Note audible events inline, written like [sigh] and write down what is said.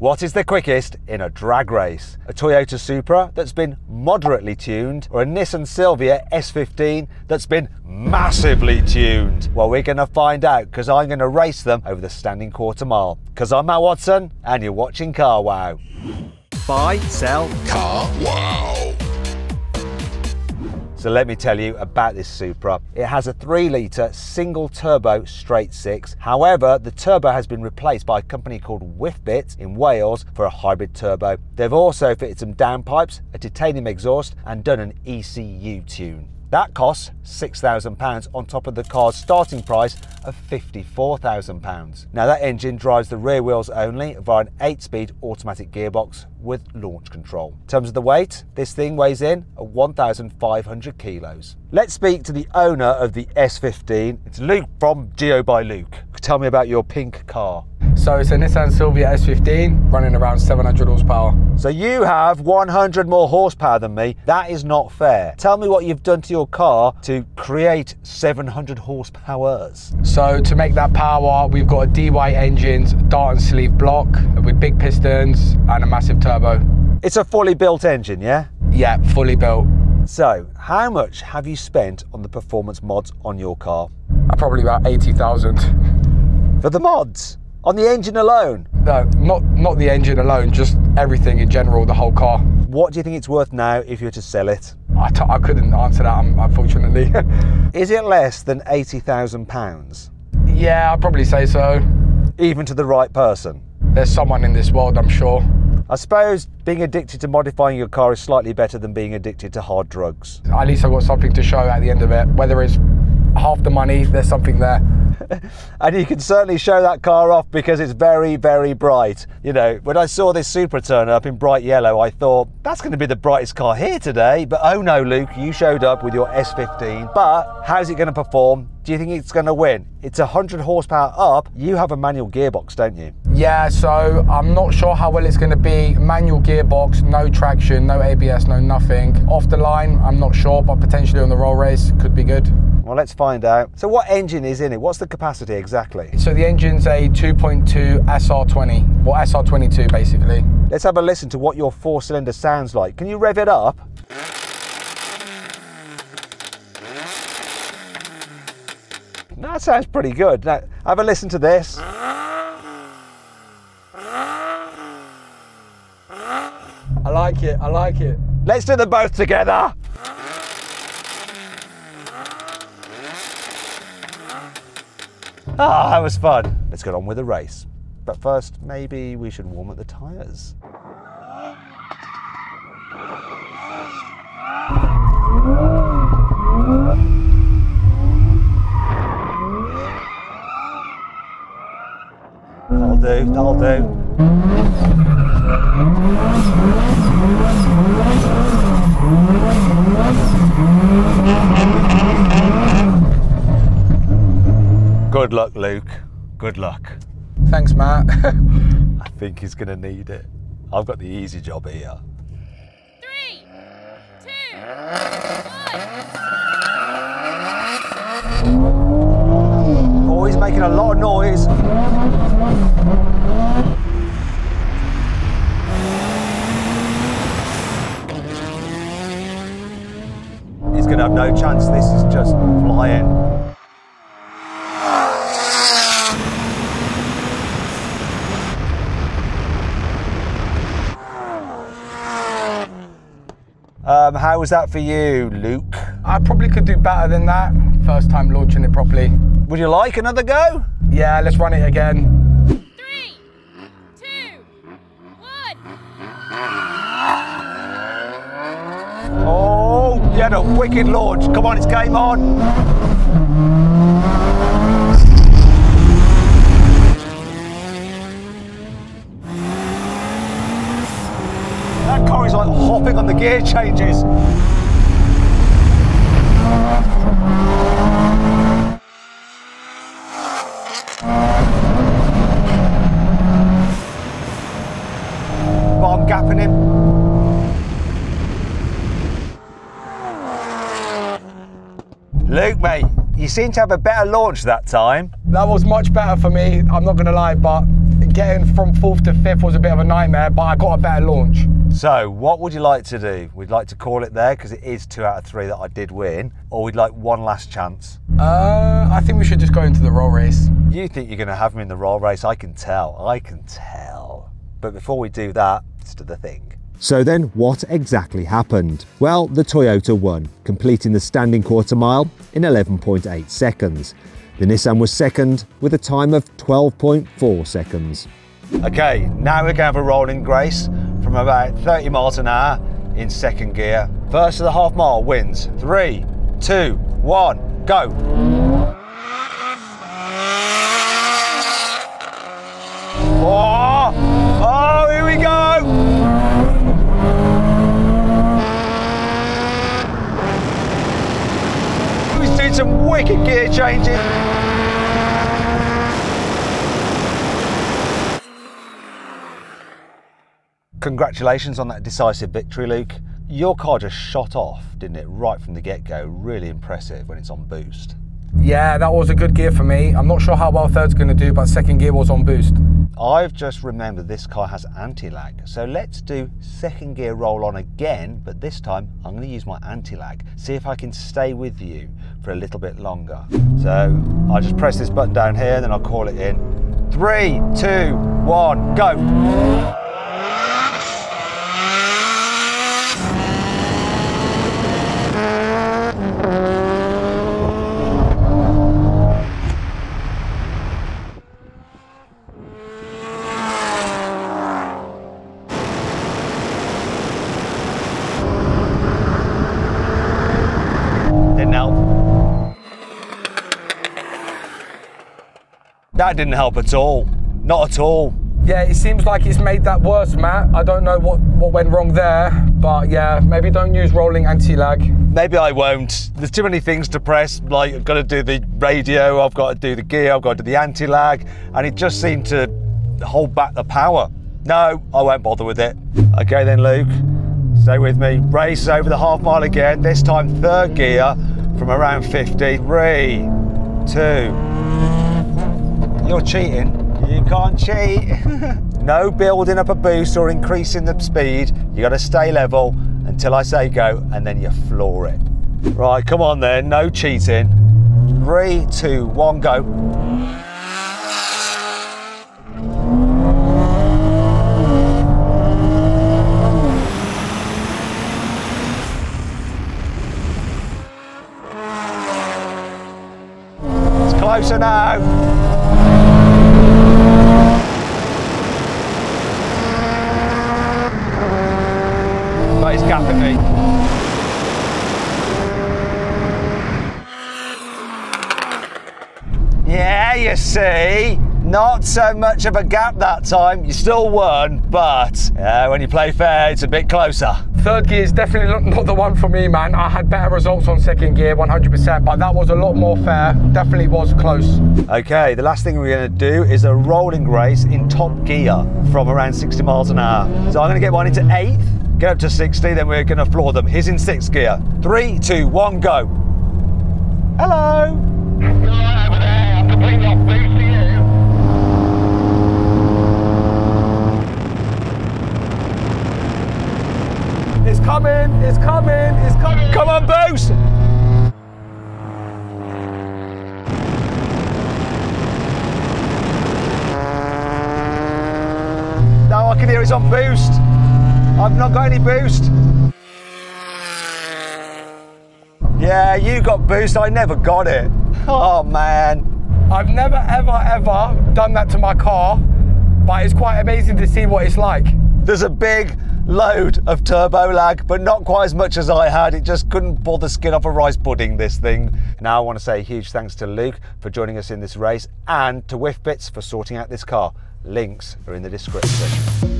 What is the quickest in a drag race? A Toyota Supra that's been moderately tuned or a Nissan Silvia S15 that's been massively tuned? Well, we're going to find out because I'm going to race them over the standing quarter mile. Because I'm Mat Watson and you're watching carwow. Buy, sell, Car Wow. So let me tell you about this Supra. It has a 3 litre single turbo straight 6. However, the turbo has been replaced by a company called Whifbitz in Wales for a hybrid turbo. They've also fitted some downpipes, a titanium exhaust and done an ECU tune. That costs £6,000 on top of the car's starting price of £54,000. Now that engine drives the rear wheels only via an 8-speed automatic gearbox with launch control. In terms of the weight, this thing weighs in at 1,500 kilos. Let's speak to the owner of the S15. It's Luke from Geo by Luke. Tell me about your pink car. So it's a Nissan Silvia S15 running around 700 horsepower. So you have 100 more horsepower than me. That is not fair. Tell me what you've done to your car to create 700 horsepowers. So to make that power, we've got a DY engines, dart and sleeve block with big pistons and a massive turbo. It's a fully built engine, yeah? Yeah, fully built. So, how much have you spent on the performance mods on your car? Uh, Probably about 80,000. For the mods? On the engine alone? No, not, not the engine alone, just everything in general, the whole car. What do you think it's worth now if you were to sell it? I, t- I couldn't answer that, unfortunately. [laughs] Is it less than £80,000? yeah, I'd probably say so. Even to the right person? There's someone in this world, I'm sure. I suppose being addicted to modifying your car is slightly better than being addicted to hard drugs. At least I've got something to show at the end of it. Whether it's half the money, there's something there. [laughs] and you can certainly show that car off because it's very, very bright. You know, when I saw this Supra turn up in bright yellow, I thought that's going to be the brightest car here today. But oh no, Luke, you showed up with your S15. But how's it going to perform? Do you think it's going to win? It's 100 horsepower up. You have a manual gearbox, don't you? Yeah, so I'm not sure how well it's going to be. Manual gearbox, no traction, no ABS, no nothing. Off the line, I'm not sure, but potentially on the roll race could be good. Well, let's find out. So, what engine is in it? What's the capacity exactly? So the engine's a 2.2 SR20, well SR22 basically. Let's have a listen to what your four cylinder sounds like. Can you rev it up? That sounds pretty good. Now, have a listen to this. I like it, I like it. Let's do them both together. Ah, that was fun. Let's get on with the race. But first, maybe we should warm up the tyres. That'll do, that'll do. Good luck, Luke. Good luck. Thanks, Mat. I think he's going to need it. I've got the easy job here. Three, two, Oh, he's making a lot of noise. He's going to have no chance. This is just flying. Um, how was that for you, Luke? I probably could do better than that. First time launching it properly. Would you like another go? Yeah, let's run it again. three, two, one. Oh, you had a wicked launch. Come on, it's game on. That car is like hopping on the gear changes. But I'm gapping him. Luke, mate, you seem to have a better launch that time. That was much better for me, I'm not gonna lie, but getting from fourth to fifth was a bit of a nightmare, but I got a better launch. So, what would you like to do? We'd like to call it there because it is two out of three that I did win, or we'd like one last chance. Uh, I think we should just go into the roll race. You think you're going to have me in the roll race? I can tell. I can tell. But before we do that, let's do the thing. So then, what exactly happened? Well, the Toyota won, completing the standing quarter mile in 11.8 seconds. The Nissan was second with a time of 12.4 seconds. Okay, now we're going a rolling grace from about 30 miles an hour in second gear. First of the half mile wins. Three, two, one, go. Oh, oh, here we go. He's doing some wicked gear changing. Congratulations on that decisive victory, Luke. Your car just shot off, didn't it, right from the get go? Really impressive when it's on boost. Yeah, that was a good gear for me. I'm not sure how well third's going to do, but second gear was on boost. I've just remembered this car has anti lag, so let's do second gear roll on again, but this time I'm going to use my anti lag, see if I can stay with you for a little bit longer. So I'll just press this button down here, then I'll call it in. Three, two, one, go. Didn't help. That didn't help at all. Not at all. Yeah, it seems like it's made that worse, Mat. I don't know what, what went wrong there, but yeah, maybe don't use rolling anti-lag. Maybe I won't. There's too many things to press. Like I've got to do the radio, I've got to do the gear, I've got to do the anti-lag, and it just seemed to hold back the power. No, I won't bother with it. Okay then, Luke. Stay with me. Race over the half mile again. This time third gear from around 50. Three, two. You're cheating. You can't cheat. [laughs] no building up a boost or increasing the speed. You got to stay level until I say go, and then you floor it. Right, come on then. No cheating. Three, two, one, go. It's closer now. But it's gapping me. Yeah, you see, not so much of a gap that time. You still won, but uh, when you play fair, it's a bit closer. Third gear is definitely not, not the one for me, man. I had better results on second gear, 100%, but that was a lot more fair. Definitely was close. Okay, the last thing we're going to do is a rolling race in top gear from around 60 miles an hour. So I'm going to get one into eighth, get up to 60, then we're going to floor them. He's in sixth gear. Three, two, one, go. Hello. It's coming, it's coming, it's coming. Come on, boost. Now I can hear it's on boost. I've not got any boost. Yeah, you got boost. I never got it. Oh man. I've never, ever, ever done that to my car, but it's quite amazing to see what it's like. There's a big load of turbo lag, but not quite as much as I had. It just couldn't pull the skin off a rice pudding, this thing. Now I want to say huge thanks to Luke for joining us in this race and to Whifbitz for sorting out this car. Links are in the description.